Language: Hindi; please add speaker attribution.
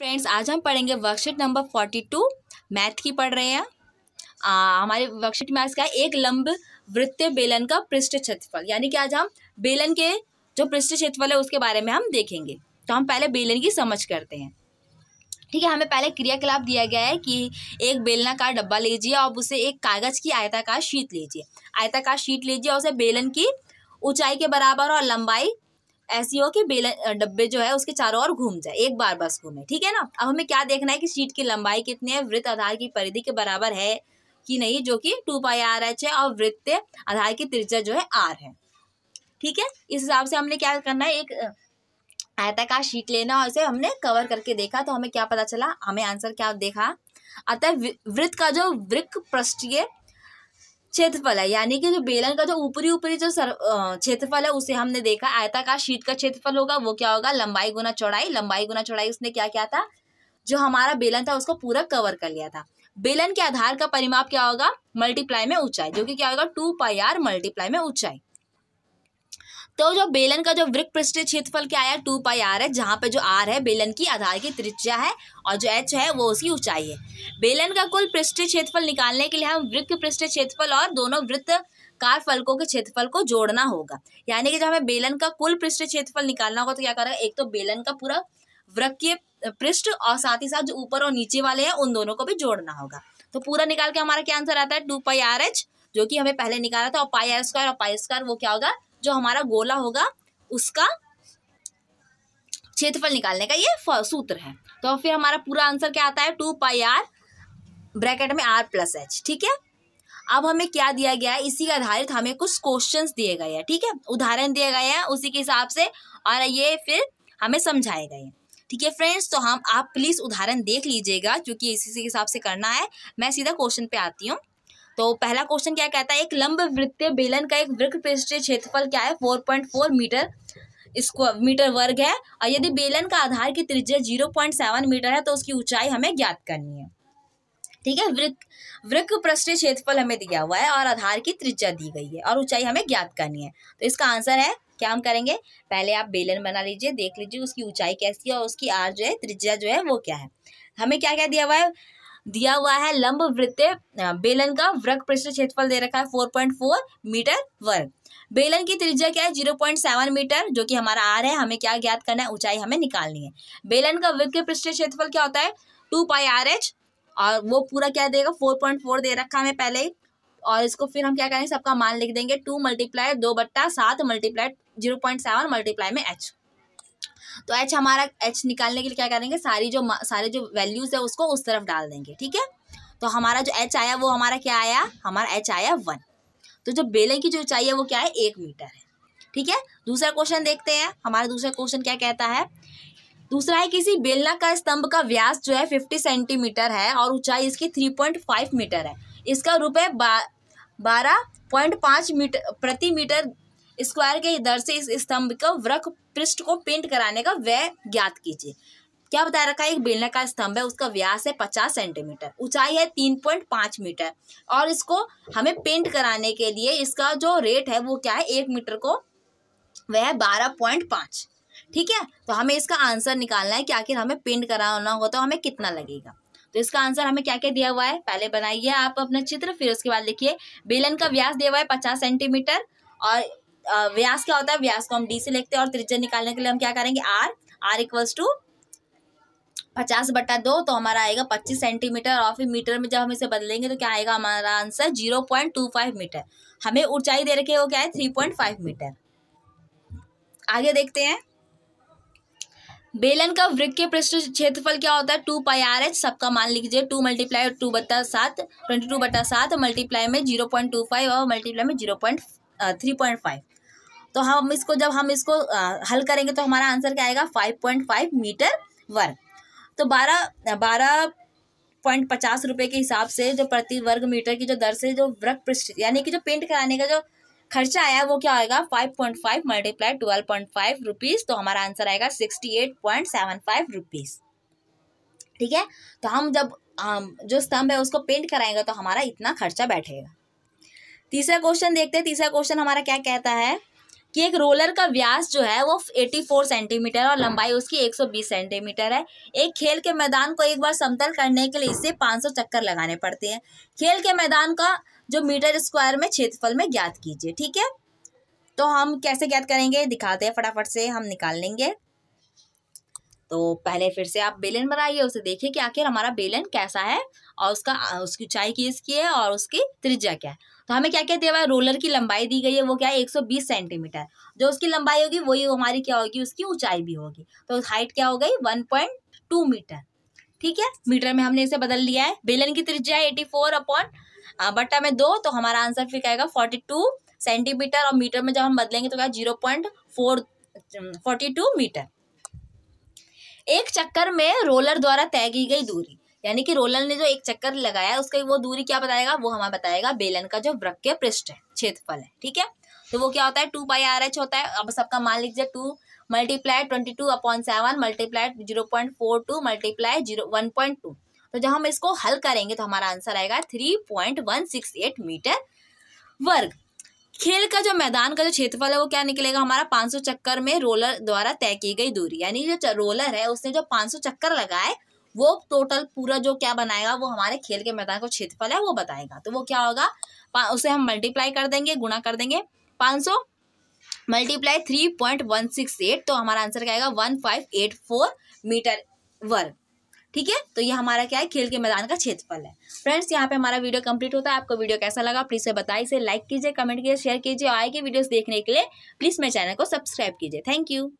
Speaker 1: फ्रेंड्स आज हम पढ़ेंगे worksheet number forty two math की पढ़ रहे हैं। आ, हमारे वर्कशीट में आज का एक लंब वृत्तीय बेलन का पृष्ठ क्षेत्रफल। यानी कि आज हम बेलन के जो पृष्ठ क्षेत्रफल है उसके बारे में हम देखेंगे। तो हम पहले बेलन की समझ करते हैं। ठीक है हमें पहले क्रियाकलाप दिया गया है कि एक बेलनाकार डब्बा लीजिए और उसे एक कागज़ की आयताकार शीट लीजिए। आयताकार शीट लीजिए और उसे बेलन की ऊंचाई के बराबर और लंबाई ऐसी हो कि बेलन डब्बे जो है उसके चारों ओर घूम जाए, एक बार बस घूमे, ठीक है ना? अब हमें क्या देखना है कि शीट की लंबाई कितनी है, वृत्त आधार की परिधि के बराबर है कि नहीं, जो कि टू पाई आर एच है और वृत्त आधार की त्रिज्या जो है आर है, ठीक है? इस हिसाब से हमने क्या करना है, एक आयताकार शीट लेना और इसे हमने कवर करके देखा तो हमें क्या पता चला? हमें आंसर क्या देखा? अतः वृत्त का जो वृक्क पृष्ठीय क्षेत्रफल है, यानी कि जो बेलन का जो ऊपरी ऊपरी जो क्षेत्रफल है, उसे हमने देखा, आयताकार शीट का क्षेत्रफल होगा, वो क्या होगा, लंबाई गुना चौड़ाई, लंबाई गुना चौड़ाई उसने क्या किया था, जो हमारा बेलन था, उसको पूरा कवर कर लिया था। बेलन के आधार का परिमाप क्या होगा, मल्टीप्लाई में ऊंचाई, जो कि क्या होगा, टू पाई आर मल्टीप्लाई में ऊंचाई। तो जो बेलन का जो वृक्ष पृष्ठ क्षेत्रफल क्या आया टू पाई आर है, जहाँ पे जो आर है, बेलन की आधार की त्रिज्या है और जो एच है वो उसकी ऊंचाई है। बेलन का कुल पृष्ठ क्षेत्रफल निकालने के लिए हम वृक्ष पृष्ठ क्षेत्रफल और दोनों वृत्त कार फलकों के क्षेत्रफल को जोड़ना होगा। यानी कि जब हमें बेलन का कुल पृष्ठ क्षेत्रफल निकालना होगा तो क्या करेगा एक तो बेलन का पूरा वृक्कीय पृष्ठ और साथ ही साथ जो ऊपर और नीचे वाले हैं, उन दोनों को भी जोड़ना होगा। तो पूरा निकाल के हमारा क्या आंसर आता है? टू पाई आर एच, जो कि हमें पहले निकाला था, और पाई आर स्क्वायर, और पाई स्क्वायर वो क्या होगा? जो हमारा गोला होगा, उसका क्षेत्रफल निकालने का ये सूत्र है। तो फिर हमारा पूरा आंसर क्या आता है? टू पाई आर ब्रैकेट में आर प्लस एच ठीक है? अब हमें क्या दिया गया है? इसी के आधारित हमें कुछ क्वेश्चंस दिए गए हैं, ठीक है? उदाहरण दिए गए हैं, उसी के हिसाब से और ये फिर हमें समझाए गए हैं, ठीक है फ्रेंड्स तो हम, आप प्लीज़ उदाहरण देख लीजिएगा, क्योंकि इसी के हिसाब से करना है। मैं सीधा क्वेश्चन पे आती हूँ। तो पहला क्वेश्चन क्या कहता है? एक लंब वृत्तीय बेलन का एक वृक्क पृष्ठीय क्षेत्रफल क्या है? फोर पॉइंट फोर मीटर इसको मीटर वर्ग है। और यदि बेलन का आधार की त्रिज्या ज़ीरो पॉइंट सेवन मीटर है तो उसकी ऊंचाई हमें ज्ञात करनी है। ठीक है? वृक्क वृक्क पृष्ठीय क्षेत्रफल हमें दिया हुआ है और आधार की त्रिज्या दी गई है और ऊंचाई हमें ज्ञात करनी है। तो इसका आंसर है, क्या हम करेंगे? पहले आप बेलन बना लीजिए, देख लीजिए उसकी ऊंचाई कैसी है और उसकी आर जो है, त्रिज्या जो है वो क्या है। हमें क्या क्या दिया हुआ है? दिया हुआ है लंब वृत्त बेलन का वृक पृष्ठ क्षेत्रफल दे रखा है फोर पॉइंट फोर मीटर वर्ग। बेलन की त्रिज्या क्या है? ज़ीरो पॉइंट सेवन मीटर, जो कि हमारा आर है, हमें क्या ज्ञात करना है? ऊंचाई हमें निकालनी है। बेलन का वृत्त पृष्ठ क्षेत्रफल क्या होता है? टू पाई आर एच और वो पूरा क्या देगा? फोर पॉइंट फोर दे रखा हमें पहले ही। और इसको फिर हम क्या करेंगे? सबका मान लिख देंगे। टू मल्टीप्लाई दो बट्टा सात multiply zero point seven multiply में एच तो एच हमारा एच निकालने के लिए क्या करेंगे? सारी जो सारे जो वैल्यूज़ है उसको उस तरफ़ डाल देंगे, ठीक है? तो हमारा जो एच आया, वो हमारा क्या आया? हमारा एच आया वन तो जो बेलन की जो ऊंचाई है, वो क्या है? एक मीटर है, ठीक है? दूसरा क्वेश्चन देखते हैं। हमारा दूसरा क्वेश्चन क्या कहता है? दूसरा है, किसी बेलना का स्तंभ का व्यास जो है फिफ्टी सेंटीमीटर है और ऊंचाई इसकी थ्री पॉइंट फाइव मीटर है। इसका रुपये बारह पॉइंट पाँच मीटर प्रति मीटर स्क्वायर के दर से इस स्तंभ का वृक्ष पृष्ठ को पेंट कराने का व्यय ज्ञात कीजिए। क्या बता रखा है? एक बेलनाकार स्तंभ है, उसका व्यास है पचास सेंटीमीटर, ऊंचाई है तीन पॉइंट पाँच मीटर। और इसको हमें पेंट कराने के लिए इसका जो रेट है वो क्या है? एक मीटर को वह है बारह पॉइंट पाँच। ठीक है? तो हमें इसका आंसर निकालना है कि आखिर हमें पेंट कराना होगा तो हमें कितना लगेगा। तो इसका आंसर हमें क्या क्या दिया हुआ है? पहले बनाइए आप अपना चित्र, फिर उसके बाद लिखिए। बेलन का व्यास दिया हुआ है पचास सेंटीमीटर और व्यास क्या होता है? व्यास को हम डी से लिखते हैं और त्रिज्या निकालने के लिए हम क्या करेंगे? आर आर इक्वल्स टू पचास बट्टा दो तो हमारा आएगा पच्चीस सेंटीमीटर और फिर मीटर में जब हम इसे बदलेंगे तो क्या आएगा? हमारा answer zero point two five metre हमें ऊंचाई दे रखी वो क्या है? थ्री पॉइंट फाइव मीटर आगे देखते हैं। बेलन का वृक्क के पृष्ठ क्षेत्रफल क्या होता है? टू पाई आर एच सबका मान लीजिए टू मल्टीप्लाई टू बट्टा सात ट्वेंटी टू बट्टा सात मल्टीप्लाई में ज़ीरो पॉइंट टू फाइव और मल्टीप्लाई में zero point three point five तो हम इसको, जब हम इसको हल करेंगे तो हमारा आंसर क्या आएगा? फाइव पॉइंट फाइव मीटर वर्ग। तो बारह बारह पॉइंट पचास रुपये के हिसाब से जो प्रति वर्ग मीटर की जो दर से जो वृक पृष्ठ, यानी कि जो पेंट कराने का जो खर्चा आया वो क्या आएगा? Five point five multiply twelve point five rupees तो हमारा आंसर आएगा sixty eight point seven five rupees ठीक है? तो हम जब, हम जो स्तंभ है उसको पेंट कराएँगे तो हमारा इतना खर्चा बैठेगा। तीसरा क्वेश्चन देखते हैं। तीसरा क्वेश्चन हमारा क्या कहता है? कि एक रोलर का व्यास जो है वो 84 सेंटीमीटर और लंबाई उसकी 120 सेंटीमीटर है। एक खेल के मैदान को एक बार समतल करने के लिए इसे 500 चक्कर लगाने पड़ते हैं। खेल के मैदान का जो मीटर स्क्वायर में क्षेत्रफल में ज्ञात कीजिए, ठीक है? तो हम कैसे ज्ञात करेंगे? दिखाते हैं फटाफट से, हम निकाल लेंगे। तो पहले फिर से आप बेलन बनाइए, उसे देखिए कि आखिर हमारा बेलन कैसा है और उसका, उसकी ऊंचाई किसकी है और उसकी त्रिज्या क्या है। तो हमें क्या क्या दिया हुआ है? रोलर की लंबाई दी गई है, वो क्या है? 120 सेंटीमीटर। जो उसकी लंबाई होगी, वही हमारी क्या होगी? उसकी ऊंचाई भी होगी। तो हाइट क्या हो गई? 1.2 मीटर। ठीक है? मीटर में हमने इसे बदल लिया है। बेलन की त्रिज्या है एटी फोर अपॉन बट्टा में दो तो हमारा आंसर फिर आएगा फोर्टी टू सेंटीमीटर। और मीटर में जब हम बदलेंगे तो क्या? Zero point four forty two metre. एक चक्कर में रोलर द्वारा तय की गई दूरी, यानी कि रोलर ने जो एक चक्कर लगाया, उसका वो दूरी क्या बताएगा? वो हमें बताएगा बेलन का जो वृक्य पृष्ठ है, क्षेत्रफल है, ठीक है? तो वो क्या होता है? टू पाई आर एच होता है। अब सबका मान लीजिए two multiply twenty two upon seven multiply zero point four two multiply zero one point two. तो जब हम इसको हल करेंगे तो हमारा आंसर आएगा three point one six eight metre वर्ग। खेल का जो मैदान का जो क्षेत्रफल है वो क्या निकलेगा? हमारा 500 चक्कर में रोलर द्वारा तय की गई दूरी। यानी जो रोलर है, उसने जो 500 चक्कर लगाए, वो टोटल पूरा जो क्या बनाएगा, वो हमारे खेल के मैदान का क्षेत्रफल है, वो बताएगा। तो वो क्या होगा? उसे हम मल्टीप्लाई कर देंगे, गुणा कर देंगे। पाँच सौ multiply three point one six eight तो हमारा आंसर क्या आएगा? One five eight four metre वर्ग। ठीक है? तो ये हमारा क्या है? खेल के मैदान का क्षेत्रफल है। फ्रेंड्स यहाँ पे हमारा वीडियो कंप्लीट होता है। आपको वीडियो कैसा लगा प्लीज़ से बताइए इसे लाइक कीजिए कमेंट कीजिए शेयर कीजिए और आगे वीडियोस देखने के लिए प्लीज़ मेरे चैनल को सब्सक्राइब कीजिए। Thank you